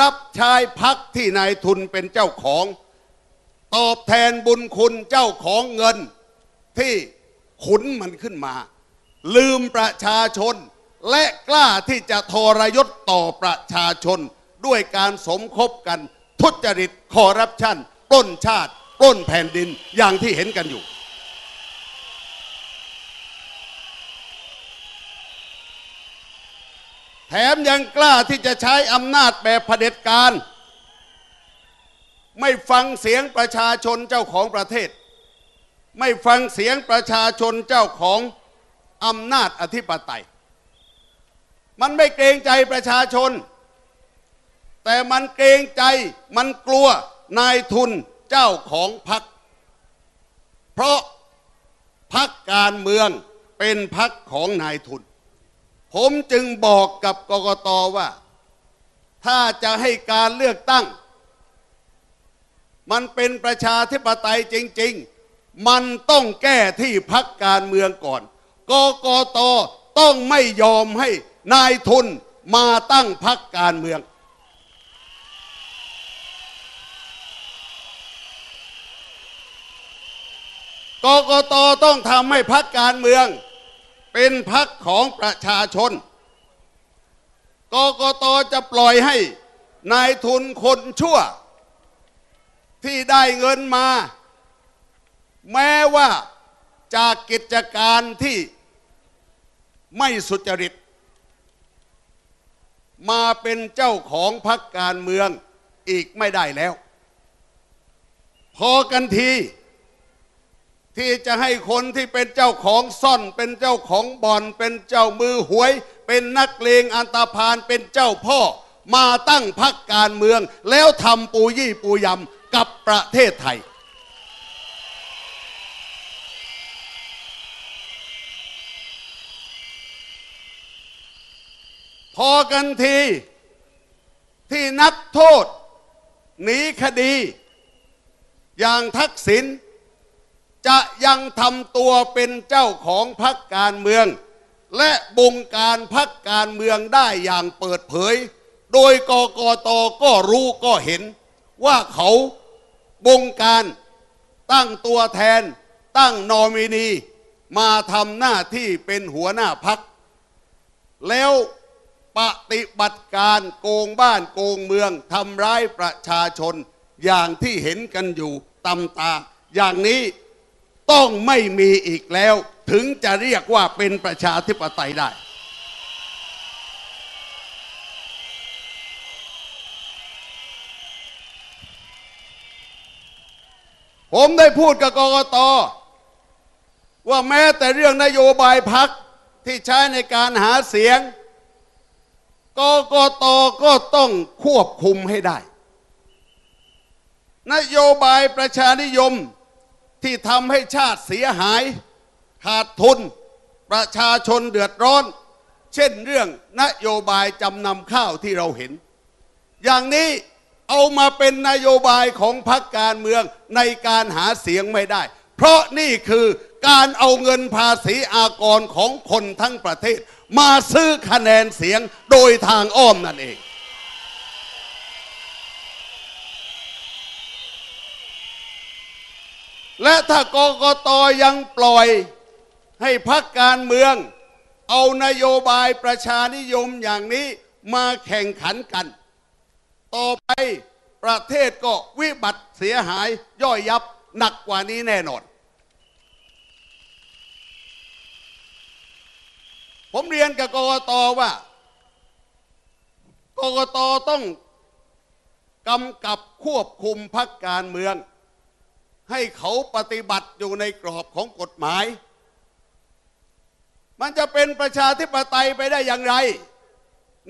รับใช้พักที่นายทุนเป็นเจ้าของ ตอบแทนบุญคุณเจ้าของเงิน ที่ขุนมันขึ้นมา ลืมประชาชน และกล้าที่จะทรยศต่อประชาชน ด้วยการสมคบกัน ทุจริตคอร์รัปชันปล้นชาติปล้นแผ่นดินอย่างที่เห็นกันอยู่ แถมยังกล้าที่จะใช้อำนาจแบบเผด็จการ ไม่ฟังเสียงประชาชนเจ้าของประเทศ ไม่ฟังเสียงประชาชนเจ้าของอำนาจอธิปไตย มันไม่เกรงใจประชาชน แต่มันเกรงใจมันกลัวนายทุนเจ้าของพักเพราะพักการเมืองเป็นพักของนายทุน ผมจึงบอกกับกกตว่า ถ้าจะให้การเลือกตั้ง มันเป็นประชาธิปไตยจริง ๆ มันต้องแก้ที่พักการเมืองก่อน กกตต้องไม่ยอมให้นายทุนมาตั้งพักการเมือง กกตต้องทำให้พักการเมือง เป็นพักของประชาชน กกตจะปล่อยให้นายทุนคนชั่ว ที่ได้เงินมา แม้ว่าจากกิจการที่ไม่สุจริต มาเป็นเจ้าของพักการเมืองอีกไม่ได้แล้ว พอกันที ที่จะให้คนที่เป็นเจ้าของซ่อน เป็นเจ้าของบ่อน เป็นเจ้ามือหวย เป็นนักเลงอันตาพานเป็นเจ้าพ่อ มาตั้งพักการเมือง แล้วทำปูยี่ปูยำกับประเทศไทย พอกันทีที่นักโทษหนีคดี อย่างทักษิณ จะยังทำตัวเป็นเจ้าของพรรคการเมือง และบงการพรรคการเมืองได้อย่างเปิดเผย โดยกกตก็รู้ก็เห็น ว่าเขาบงการตั้งตัวแทน ตั้งนอมินี มาทำหน้าที่เป็นหัวหน้าพัก แล้วปฏิบัติการโกงบ้านโกงเมืองทำร้ายประชาชนอย่างที่เห็นกันอยู่ตำตาอย่างนี้ ต้องไม่มีอีกแล้ว ถึงจะเรียกว่าเป็นประชาธิปไตยได้ ผมได้พูดกับกกตว่าแม้แต่เรื่องนโยบายพักที่ใช้ในการหาเสียงกกตก็ต้องควบคุมให้ได้ นโยบายประชานิยม ที่ทำให้ชาติเสียหาย ขาดทุน ประชาชนเดือดร้อน เช่นเรื่องนโยบายจำนำข้าวที่เราเห็น อย่างนี้เอามาเป็นนโยบายของพรรคการเมืองในการหาเสียงไม่ได้ เพราะนี่คือการเอาเงินภาษีอากรของคนทั้งประเทศ มาซื้อคะแนนเสียงโดยทางอ้อมนั่นเอง และถ้ากกตยังปล่อยให้พักการเมือง เอานโยบายประชานิยมอย่างนี้มาแข่งขันกัน ต่อไปประเทศก็วิบัติเสียหายย่อยยับหนักกว่านี้แน่นอน ผมเรียนกับกกตว่ากกตต้องกำกับควบคุมพักการเมือง ให้เขาปฏิบัติอยู่ในกรอบของกฎหมาย มันจะเป็นประชาธิปไตยไปได้อย่างไร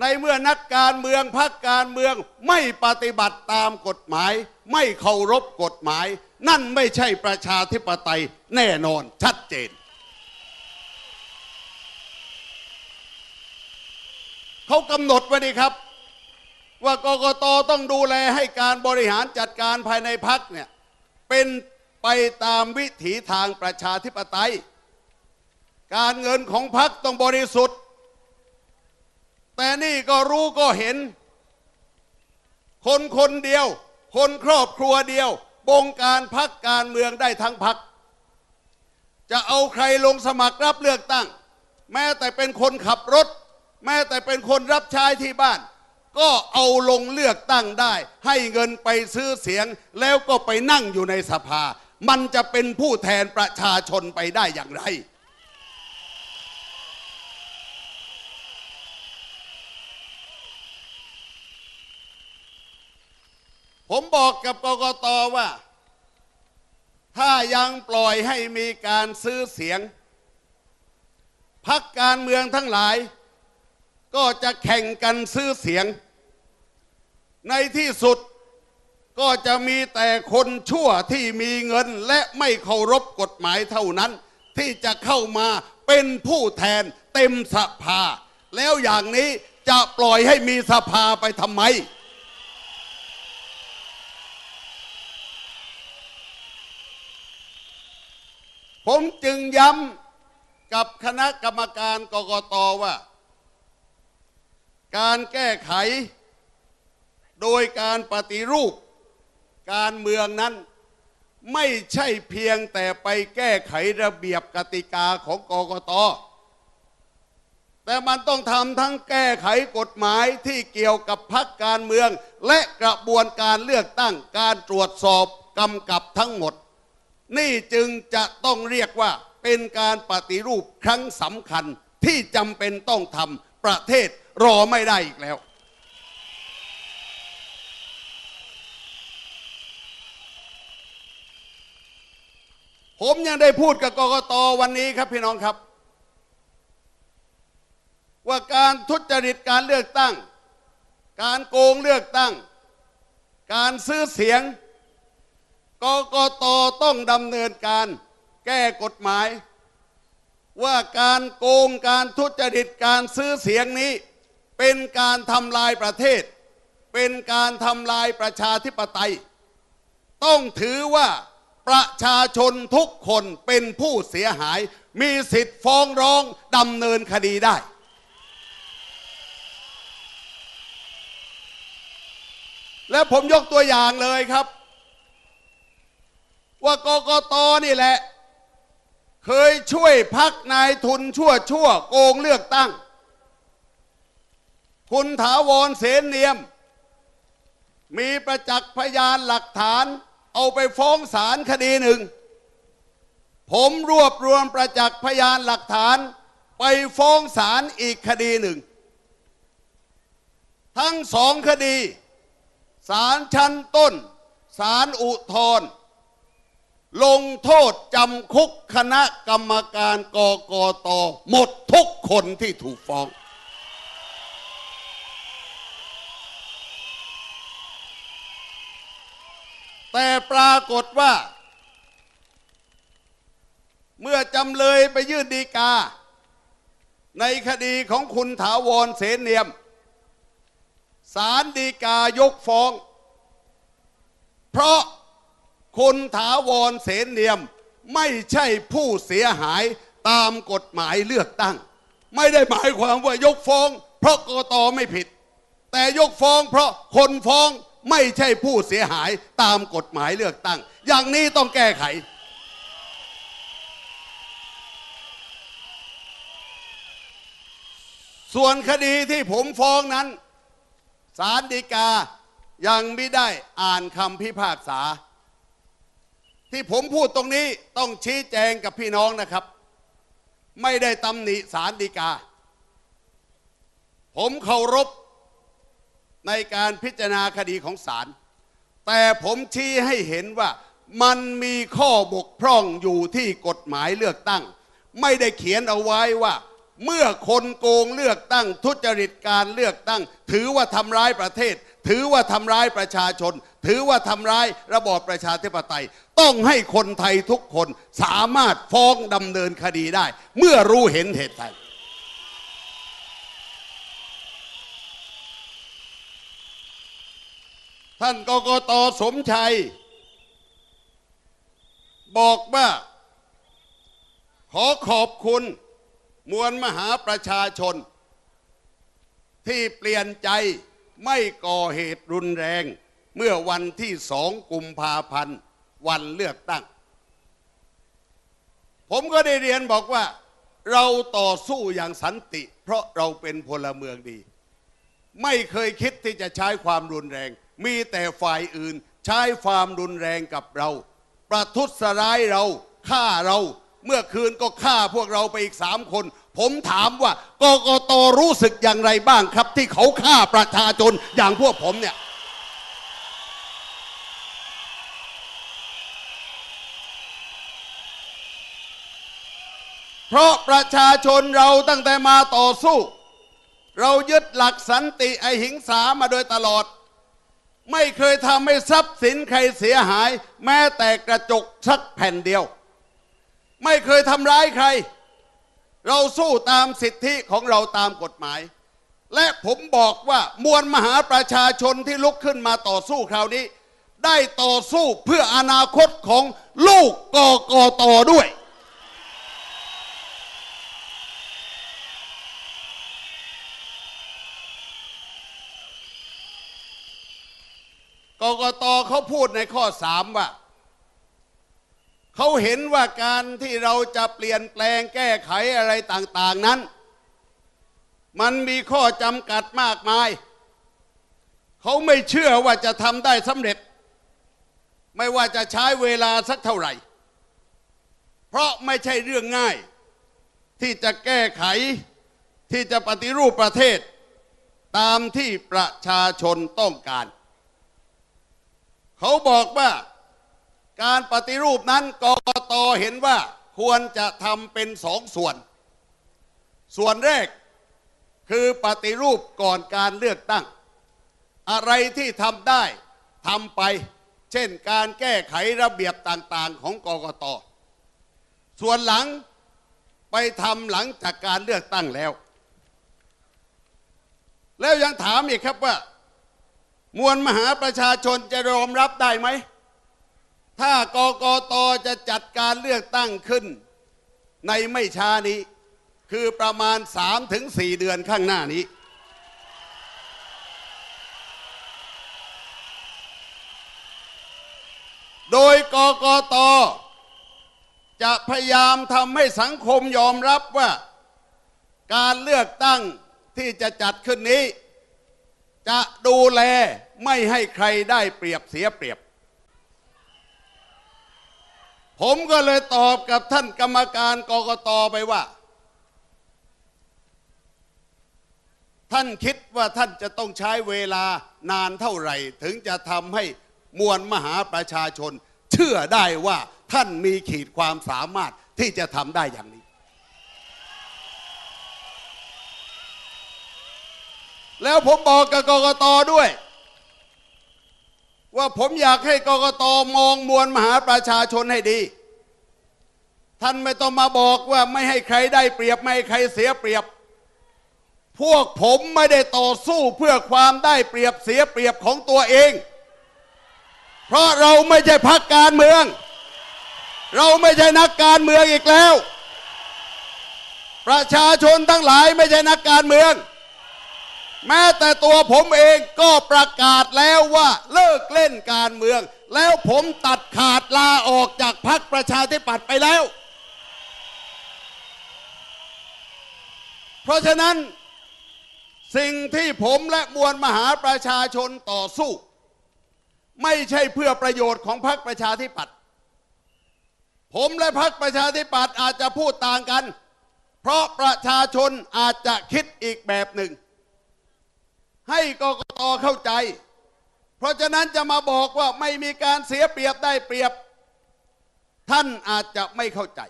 ในเมื่อนักการเมืองพักการเมืองไม่ปฏิบัติตามกฎหมาย ไม่เคารพกฎหมาย นั่นไม่ใช่ประชาธิปไตยแน่นอนชัดเจน เขากำหนดไว้ดีครับ ว่ากกตต้องดูแลให้การบริหารจัดการภายในพักเนี่ยเป็น ไปตามวิถีทางประชาธิปไตย การเงินของพักต้องบริสุทธิ์ แต่นี่ก็รู้ก็เห็น คนคนเดียว คนครอบครัวเดียว บงการพักการเมืองได้ทั้งพัก จะเอาใครลงสมัครรับเลือกตั้ง แม้แต่เป็นคนขับรถ แม้แต่เป็นคนรับใช้ที่บ้านก็เอาลงเลือกตั้งได้ ให้เงินไปซื้อเสียงแล้วก็ไปนั่งอยู่ในสภา มันจะเป็นผู้แทนประชาชนไปได้อย่างไร ผมบอกกับกกตว่า ถ้ายังปล่อยให้มีการซื้อเสียง พักการเมืองทั้งหลาย ก็จะแข่งกันซื้อเสียง ในที่สุด ก็จะมีแต่คนชั่วที่มีเงินและไม่เคารพกฎหมายเท่านั้น ที่จะเข้ามาเป็นผู้แทนเต็มสภา แล้วอย่างนี้จะปล่อยให้มีสภาไปทำไม ผมจึงย้ำกับคณะกรรมการกกตว่า การแก้ไข โดยการปฏิรูป การเมืองนั้นไม่ใช่เพียงแต่ไปแก้ไขระเบียบกติกาของกกต แต่มันต้องทำทั้งแก้ไขกฎหมายที่เกี่ยวกับพักการเมือง และกระบวนการเลือกตั้งการตรวจสอบกำกับทั้งหมด นี่จึงจะต้องเรียกว่าเป็นการปฏิรูปครั้งสำคัญที่จำเป็นต้องทำประเทศรอไม่ได้อีกแล้ว ผมยังได้พูดกับกกตวันนี้ครับพี่น้องครับ ว่าการทุจริตการเลือกตั้ง การโกงเลือกตั้ง การซื้อเสียงกกตต้องดำเนินการแก้กฎหมาย ว่าการโกงการทุจริตการซื้อเสียงนี้ เป็นการทำลายประเทศ เป็นการทำลายประชาธิปไตย ต้องถือว่า ประชาชนทุกคนเป็นผู้เสียหาย มีสิทธิ์ฟ้องร้องดำเนินคดีได้ และผมยกตัวอย่างเลยครับ ว่ากกตนี่แหละ เคยช่วยพักนายทุนชั่วชั่วโกงเลือกตั้ง คุณถาวรเสนเนียม มีประจักษ์พยานหลักฐาน เอาไปฟ้องศาลคดีหนึ่ง ผมรวบรวมประจักษ์พยานหลักฐาน ไปฟ้องศาลอีกคดีหนึ่ง ทั้งสองคดีศาลชั้นต้นศาลอุทธรณ์ลงโทษจำคุกคณะกรรมการกกตหมดทุกคนที่ถูกฟ้อง แต่ปรากฏว่า เมื่อจำเลยไปยื่นดีกา ในคดีของคุณถาวรเสนเนียมศาลดีกายกฟ้อง เพราะคุณถาวรเสนเนียมไม่ใช่ผู้เสียหายตามกฎหมายเลือกตั้ง ไม่ได้หมายความว่ายกฟ้อง เพราะกตไม่ผิด แต่ยกฟ้องเพราะคนฟ้อง ไม่ใช่ผู้เสียหายตามกฎหมายเลือกตั้ง อย่างนี้ต้องแก้ไข ส่วนคดีที่ผมฟ้องนั้นศาลฎีกายังไม่ได้อ่านคำพิพากษา ที่ผมพูดตรงนี้ต้องชี้แจงกับพี่น้องนะครับ ไม่ได้ตำหนิศาลฎีกา ผมเคารพ ในการพิจารณาคดีของศาลแต่ผมชี้ให้เห็นว่ามันมีข้อบกพร่องอยู่ที่กฎหมายเลือกตั้ง ไม่ได้เขียนเอาไว้ว่า เมื่อคนโกงเลือกตั้ง ทุจริตการเลือกตั้ง ถือว่าทำร้ายประเทศ ถือว่าทำร้ายประชาชน ถือว่าทำร้ายระบอบประชาธิปไตย ต้องให้คนไทยทุกคนสามารถฟ้องดำเนินคดีได้ เมื่อรู้เห็นเหตุใด ท่านกกตสมชัย บอกว่า ขอขอบคุณมวลมหาประชาชน ที่เปลี่ยนใจไม่ก่อเหตุรุนแรง เมื่อวันที่สองกุมภาพันธ์วันเลือกตั้ง ผมก็ได้เรียนบอกว่า เราต่อสู้อย่างสันติ เพราะเราเป็นพลเมืองดี ไม่เคยคิดที่จะใช้ความรุนแรง มีแต่ฝ่ายอื่น ใช้ความรุนแรงกับเรา ประทุษร้ายเราฆ่าเรา เมื่อคืนก็ฆ่าพวกเราไปอีกสามคน ผมถามว่ากกตรู้สึกอย่างไรบ้างครับ ที่เขาฆ่าประชาชนอย่างพวกผมเนี่ยเพราะประชาชนเราตั้งแต่มาต่อสู้ เรายึดหลักสันติไอหิงสามาโดยตลอด ไม่เคยทำให้ทรัพย์สินใครเสียหาย แม้แต่กระจกสักแผ่นเดียว ไม่เคยทำร้ายใคร เราสู้ตามสิทธิของเราตามกฎหมาย และผมบอกว่ามวลมหาประชาชนที่ลุกขึ้นมาต่อสู้คราวนี้ ได้ต่อสู้เพื่ออนาคตของลูกกกตด้วย กกตเขาพูดในข้อสามว่าเขาเห็นว่าการที่เราจะเปลี่ยนแปลงแก้ไขอะไรต่างๆนั้น มันมีข้อจำกัดมากมาย เขาไม่เชื่อว่าจะทำได้สำเร็จ ไม่ว่าจะใช้เวลาสักเท่าไหร่ เพราะไม่ใช่เรื่องง่าย ที่จะแก้ไขที่จะปฏิรูปประเทศ ตามที่ประชาชนต้องการ เขาบอกว่าการปฏิรูปนั้นกกตเห็นว่าควรจะทำเป็นสองส่วน ส่วนแรกคือปฏิรูปก่อนการเลือกตั้ง อะไรที่ทำได้ทำไป เช่นการแก้ไขระเบียบต่างๆของกกต ส่วนหลังไปทำหลังจากการเลือกตั้งแล้ว แล้วยังถามอีกครับว่า มวลมหาประชาชนจะยอมรับได้ไหม ถ้ากกตจะจัดการเลือกตั้งขึ้น ในไม่ช้านี้ คือประมาณ 3-4 เดือนข้างหน้านี้ โดยกกตจะพยายามทำให้สังคมยอมรับว่า การเลือกตั้งที่จะจัดขึ้นนี้ จะดูแลไม่ให้ใครได้เปรียบเสียเปรียบ ผมก็เลยตอบกับท่านกรรมการกกตไปว่า ท่านคิดว่าท่านจะต้องใช้เวลานานเท่าไหร่ ถึงจะทำให้มวลมหาประชาชน เชื่อได้ว่าท่านมีขีดความสามารถที่จะทำได้อย่างนี้ แล้วผมบอกกับกกตด้วย ว่าผมอยากให้กกตมองมวลมหาประชาชนให้ดี ท่านไม่ต้องมาบอกว่าไม่ให้ใครได้เปรียบไม่ให้ใครเสียเปรียบ พวกผมไม่ได้ต่อสู้เพื่อความได้เปรียบเสียเปรียบของตัวเอง เพราะเราไม่ใช่พักการเมือง เราไม่ใช่นักการเมืองอีกแล้ว ประชาชนทั้งหลายไม่ใช่นักการเมือง แม้แต่ตัวผมเองก็ประกาศแล้วว่าเลิกเล่นการเมือง แล้วผมตัดขาดลาออกจากพรรคประชาธิปัตย์ไปแล้ว เพราะฉะนั้นสิ่งที่ผมและมวลมหาประชาชนต่อสู้ ไม่ใช่เพื่อประโยชน์ของพรรคประชาธิปัตย์ผมและพรรคประชาธิปัตย์อาจจะพูดต่างกัน เพราะประชาชนอาจจะคิดอีกแบบหนึ่ง ให้กกตเข้าใจ เพราะฉะนั้นจะมาบอกว่าไม่มีการเสียเปรียบได้เปรียบ ท่านอาจจะไม่เข้าใจ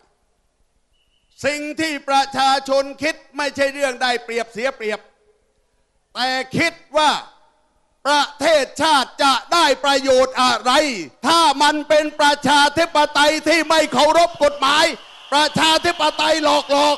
สิ่งที่ประชาชนคิดไม่ใช่เรื่องได้เปรียบเสียเปรียบ แต่คิดว่าประเทศชาติจะได้ประโยชน์อะไร ถ้ามันเป็นประชาธิปไตยที่ไม่เคารพกฎหมาย ประชาธิปไตยหลอกหลอก